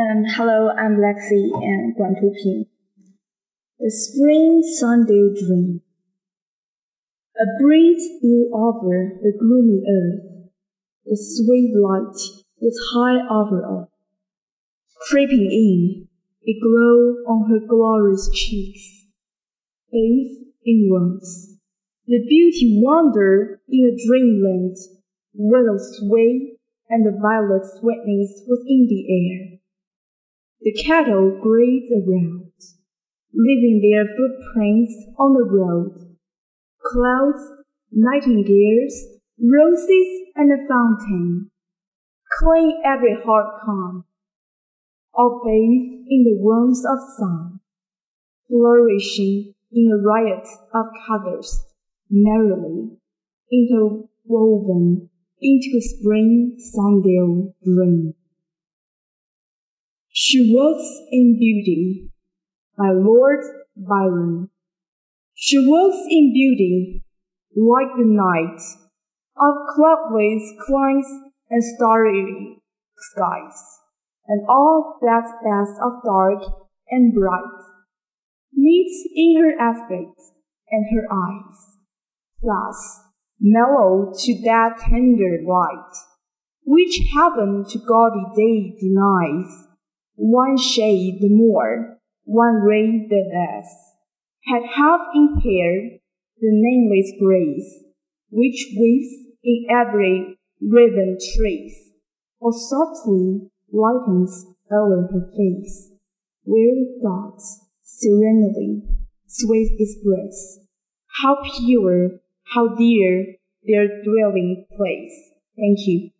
And hello, I'm Lexie and Guan Tuping. The spring sundial dream. A breeze blew over the gloomy earth. The sweet light was high over all. Creeping in, it glowed on her glorious cheeks. Bathed in warmth, the beauty wandered in a dreamland. Willows sway and the violet sweetness was in the air. The cattle graze around, leaving their footprints on the road. Clouds, nightingales, roses, and a fountain clean every heart calm, all bathed in the warmth of sun, flourishing in a riot of colors, merrily interwoven into a spring sundial dream. She walks in beauty by Lord Byron. She walks in beauty like the night of cloudless climes and starry skies, and all that best of dark and bright meets in her aspect and her eyes. Thus, mellow to that tender light, which heaven to gaudy day denies. One shade the more, one ray the less, had half impaired the nameless grace, which weaves in every riven trace, or softly lightens o'er her face, where thoughts serenely sweep its breath. How pure how dear their dwelling place. Thank you.